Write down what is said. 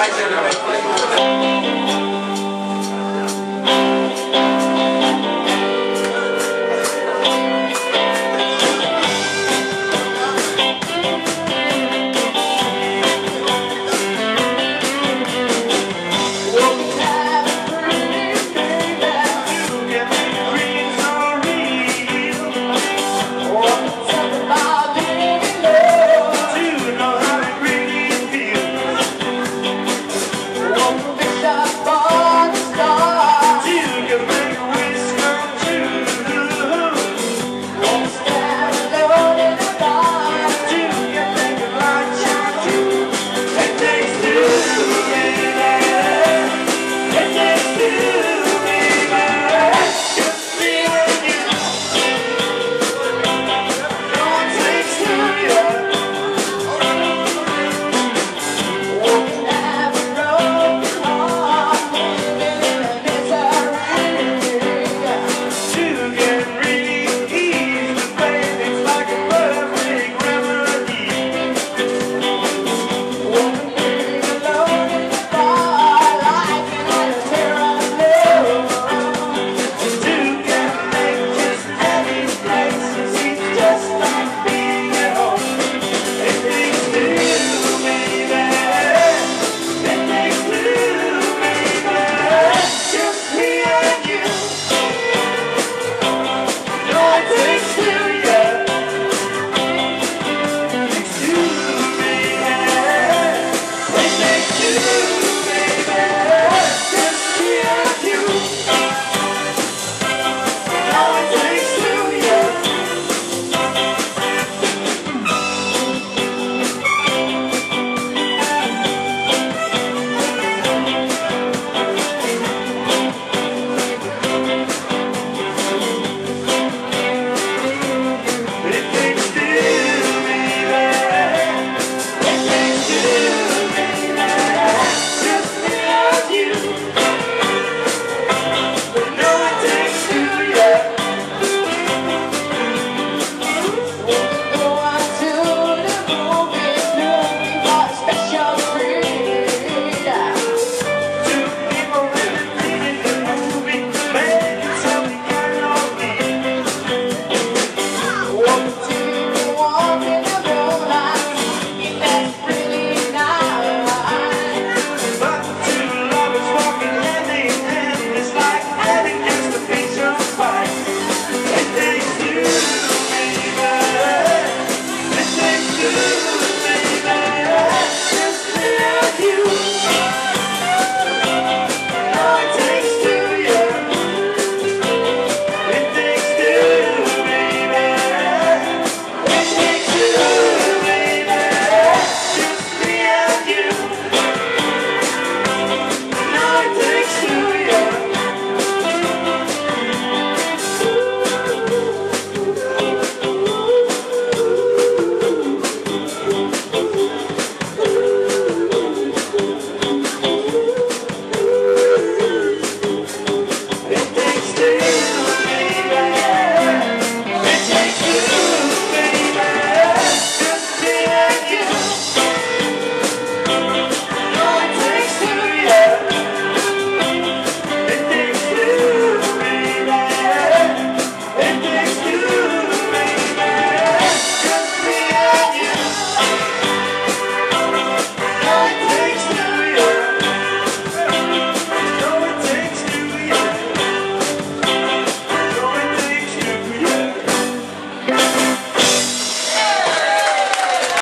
I